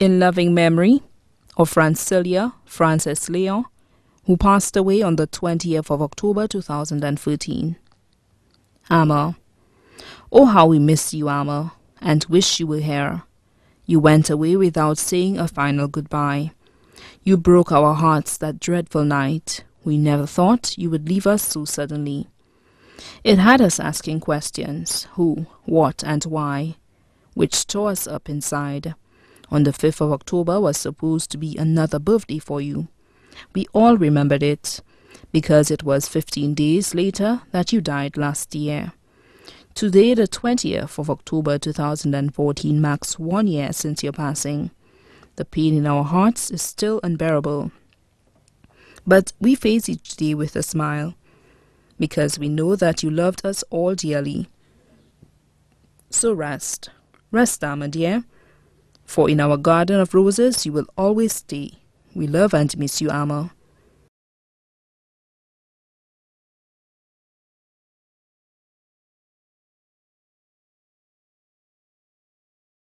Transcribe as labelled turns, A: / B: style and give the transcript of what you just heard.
A: In loving memory of Francilia Frances Leon, who passed away on the 20th of October 2013. Amma. Oh, how we miss you, Amma, and wish you were here. You went away without saying a final goodbye. You broke our hearts that dreadful night. We never thought you would leave us so suddenly. It had us asking questions who, what, and why, which tore us up inside. On the 5th of October was supposed to be another birthday for you. We all remembered it because it was 15 days later that you died last year. Today, the 20th of October 2014, marks one year since your passing. The pain in our hearts is still unbearable. But we face each day with a smile because we know that you loved us all dearly. So rest. Rest, Amma dear, for in our garden of roses you will always stay. We love and miss you, Amma.